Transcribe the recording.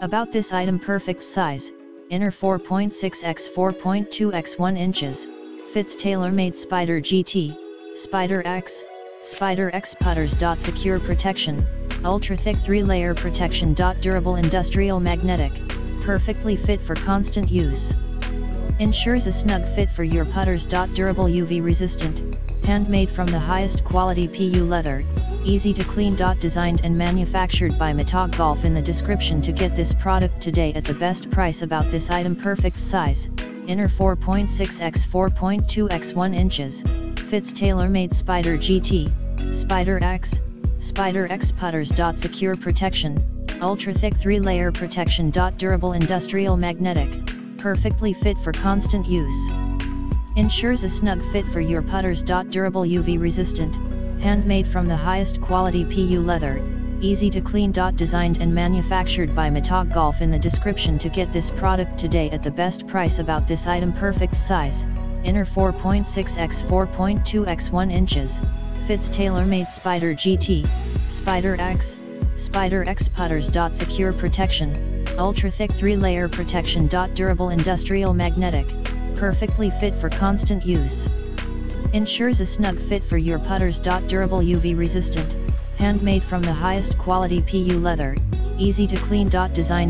About this item perfect size, inner 4.6 x 4.2 x 1 inches, fits TaylorMade Spider GT, Spider X, Spider X putters. Secure protection, ultra thick 3-layer protection. Durable industrial magnetic, perfectly fit for constant use. Ensures a snug fit for your putters. Durable UV resistant, handmade from the highest quality PU leather, easy to clean. Designed and manufactured by Matog Golf in the description to get this product today at the best price about this item perfect size, inner 4.6 x 4.2 x 1 inches, fits TaylorMade Spider GT, Spider X, Spider X putters. Secure protection, ultra thick 3-layer protection. Durable industrial magnetic, perfectly fit for constant use. Ensures a snug fit for your putters. Durable UV resistant, handmade from the highest quality PU leather, easy to clean. Designed and manufactured by Matog Golf in the description to get this product today at the best price about this item perfect size, inner 4.6 x 4.2 x 1 inches, fits TaylorMade Spider GT, Spider X, Spider X putters. Secure protection, ultra thick 3-layer protection. Durable industrial magnetic, perfectly fit for constant use. Ensures a snug fit for your putters. Durable UV resistant, handmade from the highest quality PU leather, easy to clean. Designed